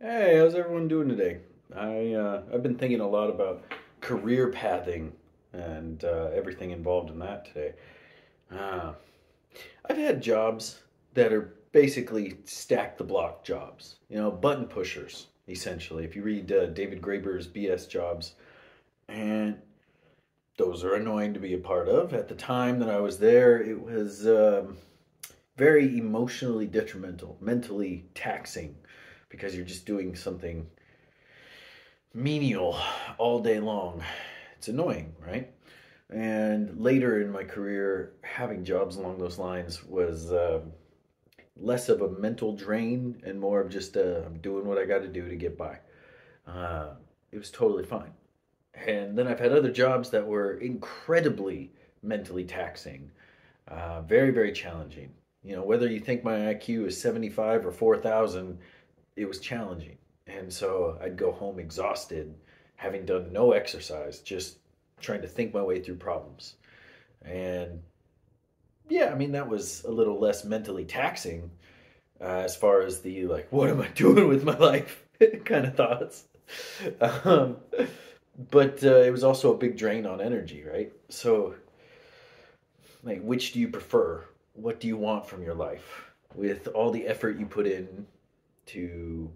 Hey, how's everyone doing today? I uh, I've been thinking a lot about career pathing and uh, everything involved in that today. Uh, I've had jobs that are basically stack the block jobs, you know, button pushers essentially. If you read uh, David Graeber's BS jobs, and those are annoying to be a part of. At the time that I was there, it was um, very emotionally detrimental, mentally taxing because you're just doing something menial all day long. It's annoying, right? And later in my career, having jobs along those lines was uh, less of a mental drain and more of just uh, I'm doing what I got to do to get by. Uh, it was totally fine. And then I've had other jobs that were incredibly mentally taxing, uh, very, very challenging. You know, whether you think my IQ is 75 or 4,000, it was challenging. And so I'd go home exhausted, having done no exercise, just trying to think my way through problems. And yeah, I mean, that was a little less mentally taxing uh, as far as the like, what am I doing with my life kind of thoughts. Um, but uh, it was also a big drain on energy, right? So, like, which do you prefer? What do you want from your life? With all the effort you put in to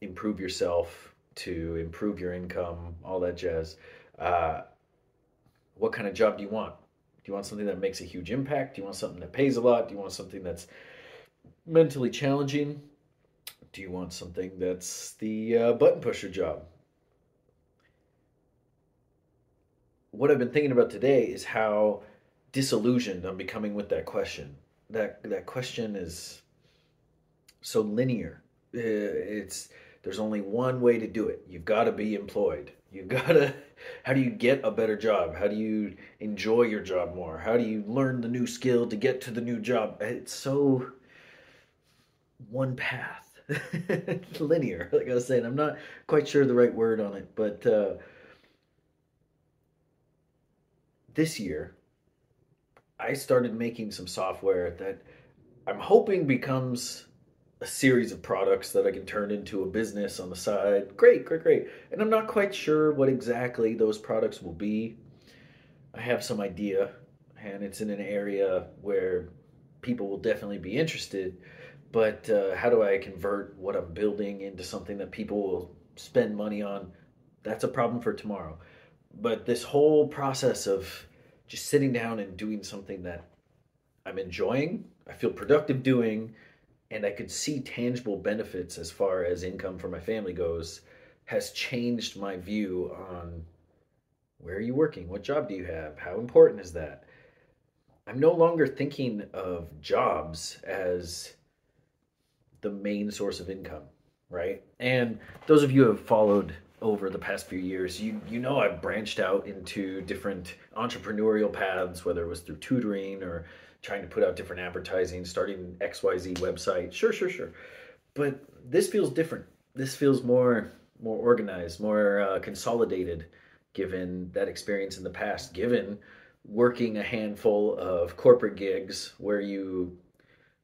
improve yourself, to improve your income, all that jazz. Uh, what kind of job do you want? Do you want something that makes a huge impact? Do you want something that pays a lot? Do you want something that's mentally challenging? Do you want something that's the uh, button pusher job? What I've been thinking about today is how disillusioned I'm becoming with that question. That that question is so linear it's there's only one way to do it. You've got to be employed. You've got to. How do you get a better job? How do you enjoy your job more? How do you learn the new skill to get to the new job? It's so one path, linear. Like I was saying, I'm not quite sure the right word on it, but uh, this year I started making some software that I'm hoping becomes a series of products that I can turn into a business on the side. Great, great, great. And I'm not quite sure what exactly those products will be. I have some idea, and it's in an area where people will definitely be interested. But uh, how do I convert what I'm building into something that people will spend money on? That's a problem for tomorrow. But this whole process of just sitting down and doing something that I'm enjoying, I feel productive doing, and I could see tangible benefits as far as income for my family goes, has changed my view on where are you working? What job do you have? How important is that? I'm no longer thinking of jobs as the main source of income, right? And those of you who have followed over the past few years, you you know I've branched out into different entrepreneurial paths, whether it was through tutoring or trying to put out different advertising, starting XYZ website. Sure, sure, sure. But this feels different. This feels more more organized, more uh, consolidated given that experience in the past, given working a handful of corporate gigs where you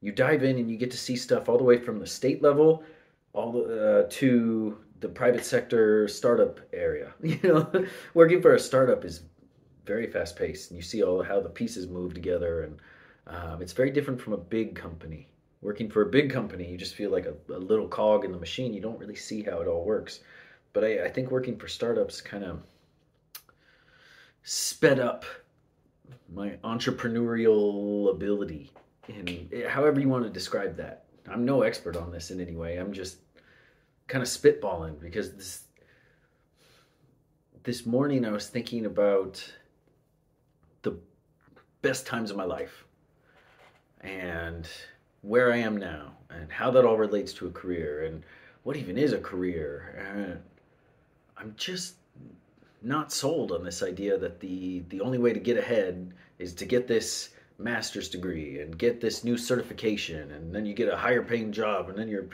you dive in and you get to see stuff all the way from the state level all uh, to the private sector startup area. You know, working for a startup is very fast paced, and you see all how the pieces move together and um, it's very different from a big company. Working for a big company, you just feel like a, a little cog in the machine. You don't really see how it all works. But I, I think working for startups kind of sped up my entrepreneurial ability in however you want to describe that. I'm no expert on this in any way. I'm just kind of spitballing because this this morning I was thinking about the best times of my life and where I am now and how that all relates to a career and what even is a career. And I'm just not sold on this idea that the the only way to get ahead is to get this master's degree and get this new certification and then you get a higher paying job and then you're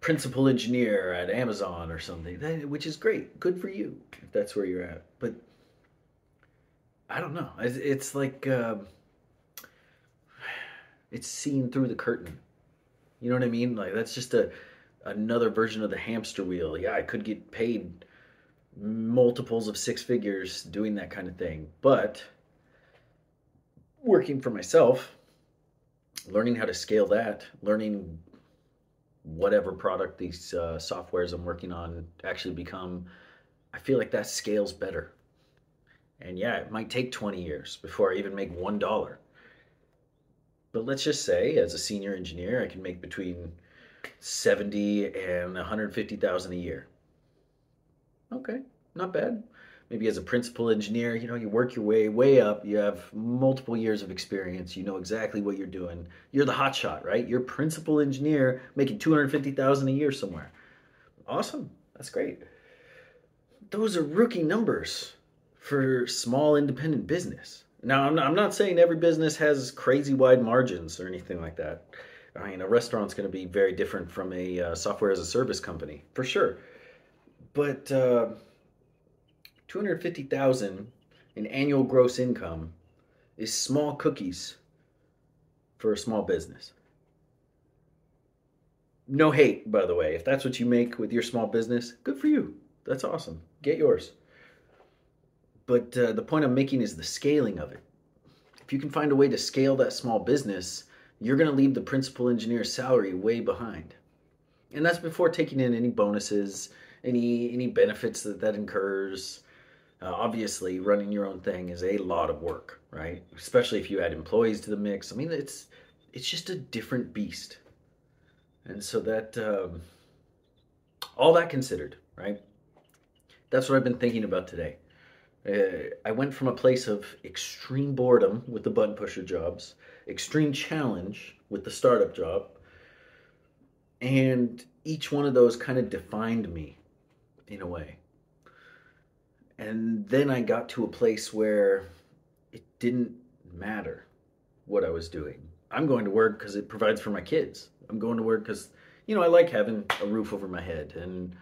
principal engineer at Amazon or something which is great good for you if that's where you're at but I don't know it's, it's like um, it's seen through the curtain. You know what I mean? Like that's just a another version of the hamster wheel. Yeah, I could get paid multiples of six figures doing that kind of thing. But working for myself, learning how to scale that, learning whatever product these uh, softwares I'm working on actually become, I feel like that scales better. And yeah, it might take 20 years before I even make $1. But let's just say as a senior engineer, I can make between 70 and 150,000 a year. Okay, not bad. Maybe as a principal engineer, you know, you work your way way up. You have multiple years of experience. You know exactly what you're doing. You're the hot shot, right? You're principal engineer making 250,000 a year somewhere. Awesome. That's great. Those are rookie numbers for small independent business. Now, I'm not, I'm not saying every business has crazy wide margins or anything like that. I mean, a restaurant's going to be very different from a uh, software as a service company, for sure. But uh, 250,000 in annual gross income is small cookies for a small business. No hate, by the way. If that's what you make with your small business, good for you. That's awesome. Get yours. But uh, the point I'm making is the scaling of it. If you can find a way to scale that small business, you're going to leave the principal engineer's salary way behind. And that's before taking in any bonuses, any any benefits that that incurs. Uh, obviously, running your own thing is a lot of work, right? Especially if you add employees to the mix. I mean, it's it's just a different beast. And so that um, all that considered, right? That's what I've been thinking about today. Uh, I went from a place of extreme boredom with the button pusher jobs, extreme challenge with the startup job, and each one of those kind of defined me in a way. And then I got to a place where it didn't matter what I was doing. I'm going to work because it provides for my kids. I'm going to work because, you know, I like having a roof over my head. And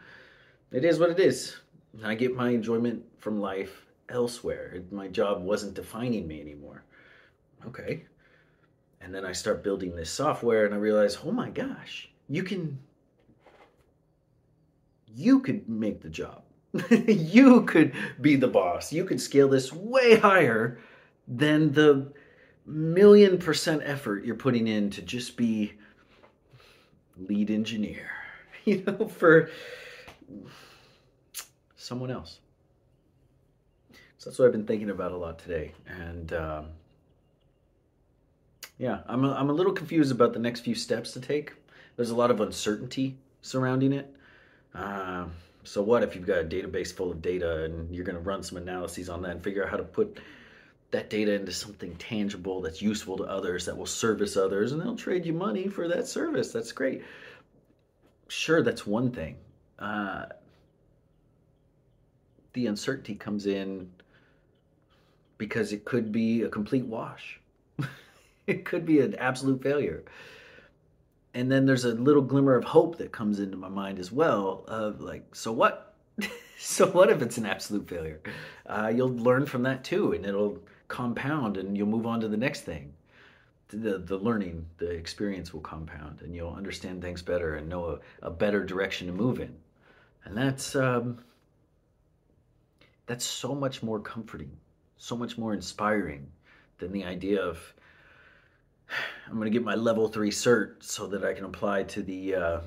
it is what it is. I get my enjoyment from life elsewhere. My job wasn't defining me anymore. Okay. And then I start building this software and I realize, oh my gosh, you can, you could make the job. you could be the boss. You could scale this way higher than the million percent effort you're putting in to just be lead engineer, you know, for someone else. So that's what I've been thinking about a lot today. And um, yeah, I'm a, I'm a little confused about the next few steps to take. There's a lot of uncertainty surrounding it. Uh, so what if you've got a database full of data and you're going to run some analyses on that and figure out how to put that data into something tangible that's useful to others that will service others and they'll trade you money for that service. That's great. Sure, that's one thing. Uh, the uncertainty comes in because it could be a complete wash. it could be an absolute failure. And then there's a little glimmer of hope that comes into my mind as well of like, so what? so what if it's an absolute failure? Uh, you'll learn from that too, and it'll compound, and you'll move on to the next thing. The the learning, the experience will compound, and you'll understand things better and know a, a better direction to move in. And that's um, that's so much more comforting so much more inspiring than the idea of I'm going to get my level three cert so that I can apply to the uh,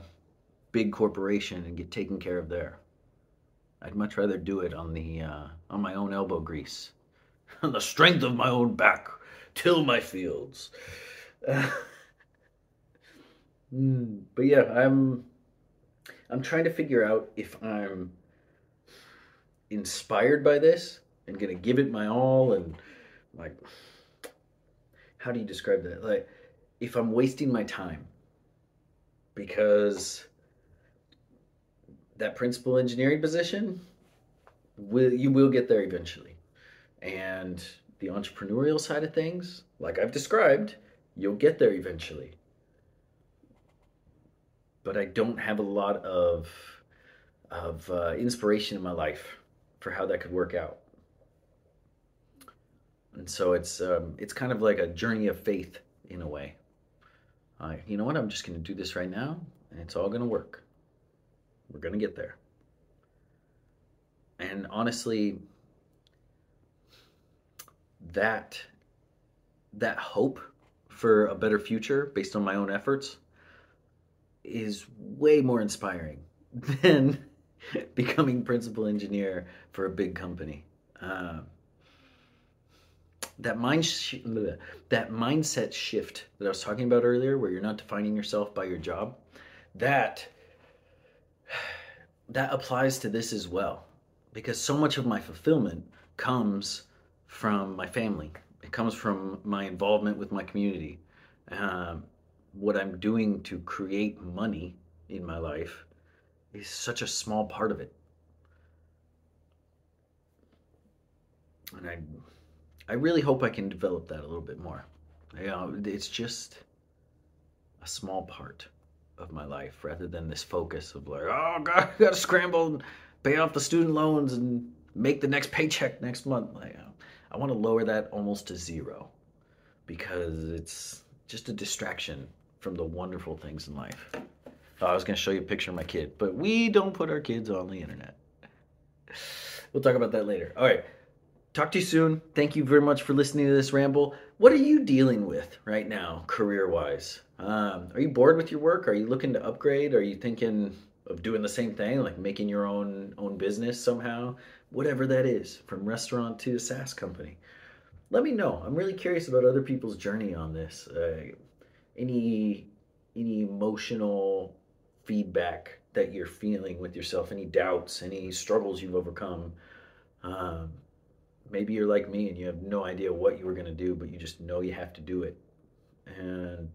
big corporation and get taken care of there. I'd much rather do it on the uh, on my own elbow grease, on the strength of my own back, till my fields. Uh, but yeah, I'm I'm trying to figure out if I'm inspired by this and gonna give it my all and like how do you describe that? Like if i'm wasting my time because that principal engineering position will you will get there eventually. And the entrepreneurial side of things like i've described you'll get there eventually. But i don't have a lot of of uh, inspiration in my life for how that could work out and so it's um, it's kind of like a journey of faith in a way. Uh, you know what? I'm just going to do this right now, and it's all going to work. We're going to get there. And honestly, that that hope for a better future based on my own efforts is way more inspiring than becoming principal engineer for a big company. Uh, that mind sh- that mindset shift that I was talking about earlier, where you're not defining yourself by your job, that that applies to this as well, because so much of my fulfillment comes from my family. It comes from my involvement with my community. Um, what I'm doing to create money in my life is such a small part of it. And I I really hope I can develop that a little bit more. You know, it's just a small part of my life rather than this focus of like, oh god, I gotta scramble and pay off the student loans and make the next paycheck next month. Like, I want to lower that almost to zero because it's just a distraction from the wonderful things in life. Oh, I was going to show you a picture of my kid, but we don't put our kids on the internet. We'll talk about that later. All right. Talk to you soon. Thank you very much for listening to this ramble. What are you dealing with right now, career wise? Um, are you bored with your work? Are you looking to upgrade? Are you thinking of doing the same thing, like making your own own business somehow? Whatever that is, from restaurant to SaaS company. Let me know. I'm really curious about other people's journey on this. Uh, any any emotional feedback that you're feeling with yourself, any doubts, any struggles you've overcome. Um, maybe you're like me and you have no idea what you were going to do, but you just know you have to do it. And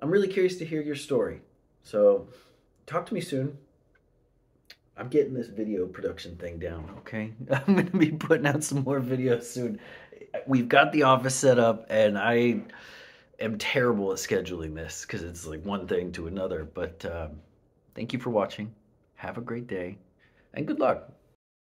I'm really curious to hear your story. So talk to me soon. I'm getting this video production thing down, okay? I'm going to be putting out some more videos soon. We've got the office set up, and I am terrible at scheduling this because it's like one thing to another. But um, thank you for watching. Have a great day, and good luck.